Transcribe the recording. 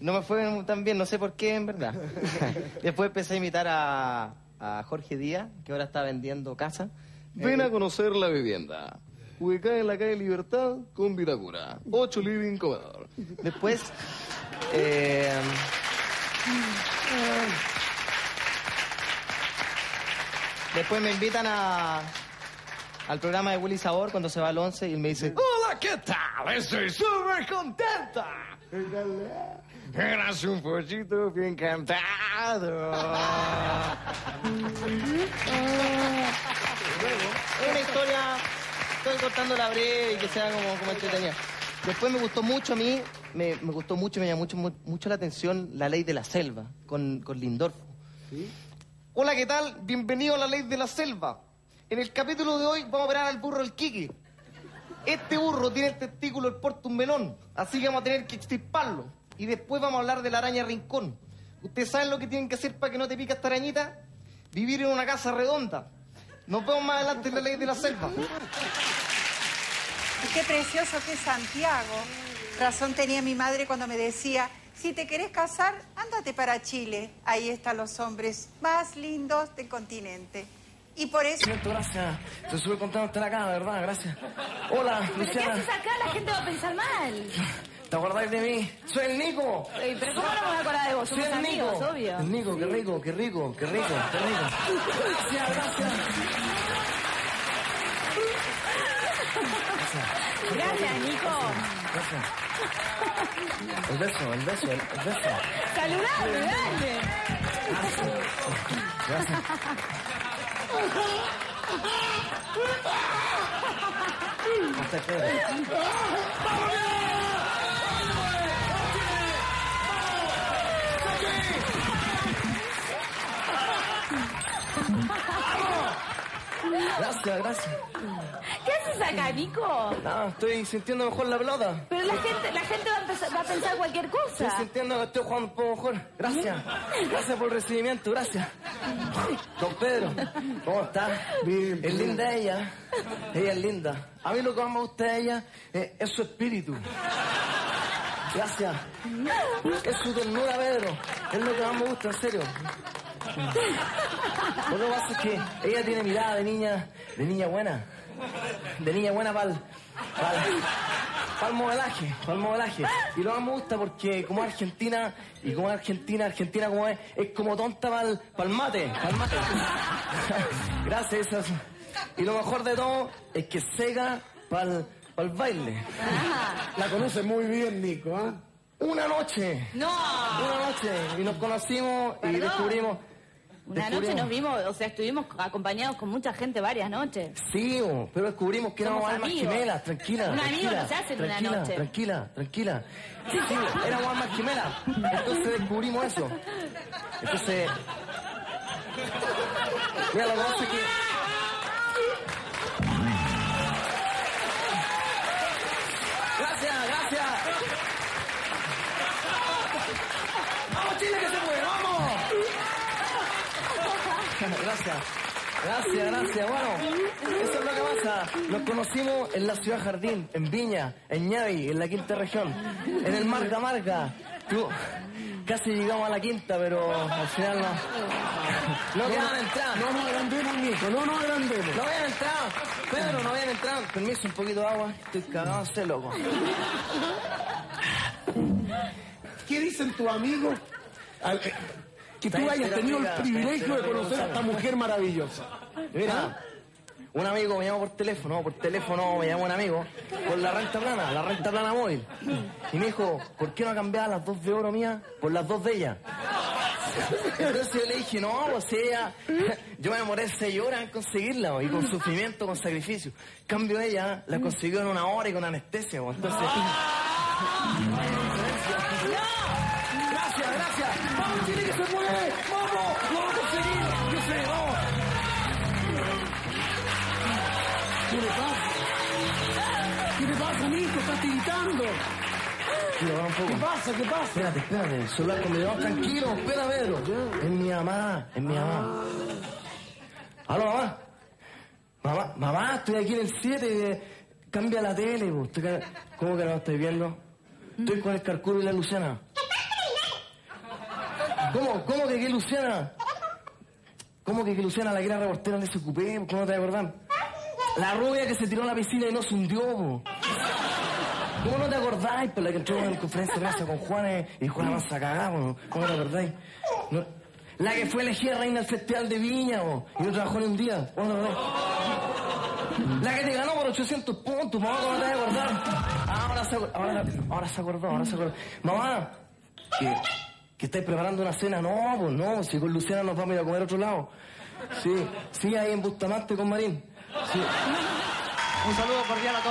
No me fue tan bien, no sé por qué, en verdad. Después empecé a imitar a, a Jorge Díaz, que ahora está vendiendo casa. Ven a conocer la vivienda. Ubicada en la calle Libertad con Vitacura. 8 living comedor. Después, eh, después me invitan a, al programa de Willy Sabor cuando se va al 11 y él me dice, Hola, ¿qué tal? Estoy súper contenta. Eras un pollito bien cantado. Es una historia, estoy cortando la breve y que sea como, como entretenida. Después me gustó mucho a mí, me, me gustó mucho, me llamó mucho, mu- mucho la atención La Ley de la Selva, con, con Lindorfo. Hola, ¿qué tal? Bienvenido a La Ley de la Selva. En el capítulo de hoy vamos a ver al burro el Kiki. Este burro tiene el testículo el porte un melón, así que vamos a tener que extirparlo. Y después vamos a hablar de la araña rincón. ¿Ustedes saben lo que tienen que hacer para que no te pique esta arañita? Vivir en una casa redonda. Nos vemos más adelante en la ley de la selva. Y Qué precioso que es Santiago. Razón tenía mi madre cuando me decía, si te querés casar, ándate para Chile. Ahí están los hombres más lindos del continente. Y por eso... Gracias. Estoy súper contento de estar acá, de verdad, gracias. Hola, ¿Pero qué Luciana. haces acá? La gente va a pensar mal. ¿Te acordáis de mí? Soy el Nico. Ey, pero ¿cómo no voy a acordar de vos? Soy Somos el amigos, Nico. obvio. El Nico, qué rico, qué rico, qué rico, qué rico. Gracias, gracias. Gracias, Nico. Gracias. El beso, el beso, el, el beso. Saludame, dale. Gracias. Hasta que- Gracias, gracias. ¿Qué haces acá, Nico? No, estoy sintiendo mejor la pelota. Pero la gente, la gente va, a empezar- va a pensar cualquier Estoy cosa. sintiendo que estoy jugando un poco mejor. Gracias. Gracias por el recibimiento, gracias. Don Pedro, ¿cómo está? Bien, Es bien. linda ella. Ella es linda. A mí lo que más me gusta de ella es, es su espíritu. Gracias. Es su ternura, Pedro. Es lo que más me gusta, en serio. Lo que pasa es que ella tiene mirada de niña, de niña buena. De niña buena para el, modelaje, para el modelaje. Y lo más me gusta porque como Argentina, y como Argentina, Argentina como es, es como tonta para el, mate, pa'l mate. Gracias. esas. Y lo mejor de todo es que seca para el baile. La conoces muy bien, Nico, ¿ah? Una noche. No. Una noche. Y nos conocimos y Perdón. descubrimos. Una noche nos vimos, o sea, estuvimos acompañados con mucha gente varias noches. Sí, bo, pero descubrimos que éramos almas gemelas, tranquila. Un amigo no se hace en una noche. Tranquila, tranquila. Sí, sí, éramos almas gemelas. Entonces descubrimos eso. Entonces. Mira, pasa es que. Gracias. Gracias, gracias. Bueno, eso es lo que pasa. Nos conocimos en la ciudad Jardín, en Viña, en Ñavi, en la quinta región, en el Marga Marga. Tú, casi llegamos a la quinta, pero al final no. No quedaban entradas. No nos agrandemos, Nico, no nos agrandemos. No habían entrado. Pedro, no habían entrado. Permiso, un poquito de agua. Estoy cagado, sé loco. ¿Qué dicen tus amigos? Que tú hayas tenido el privilegio de conocer a esta mujer maravillosa. Mira, un amigo me llamó por teléfono, por teléfono me llamó un amigo, por la renta plana, la renta plana móvil. Y me dijo, ¿por qué no cambiar las dos de oro mías por las dos de ella? Entonces yo le dije, no, pues ella, yo me demoré seis horas en conseguirla, y con sufrimiento, con sacrificio. Cambio ella, la consiguió en una hora y con anestesia, pues, entonces... Gracias, gracias. Vamos, Chile, que se puede. Vamos, lo vamos a conseguir. Yo sé, vamos. ¿Qué le pasa? ¿Qué le pasa, Nico? ¿Estás tiritando? ¿Qué pasa? ¿Qué pasa? Espérate, espérate, el celular conmigo. No, tranquilo, espera, Pedro. Es mi mamá, es mi mamá. Aló, mamá. Mamá, mamá, estoy aquí en el 7. Cambia la tele, ca- ¿Cómo que no estoy viendo? Estoy con el Carcuro y la Luciana. ¿Cómo, cómo que que Luciana? ¿Cómo que que Luciana la que era reportera en ese cupé? ¿Cómo no te acordás? La rubia que se tiró a la piscina y no se hundió, po. ¿Cómo no te acordáis? Por la que entró en la conferencia de prensa con Juanes y Juana más a cagar, po. ¿Cómo no te acordáis? La que fue elegida reina del Festival de Viña, po, y no trabajó ni un día. ¿Cómo no te acordás? La que te ganó por 800 puntos, mamá, ¿cómo te vas a acordar? Ahora se, ahora, ahora se acordó, ahora se acordó. Mamá, que, que estáis preparando una cena. No, pues no, si con Luciana nos vamos a ir a comer a otro lado. Sí, sí, ahí en Bustamante con Marín. Sí. Un saludo cordial a todos.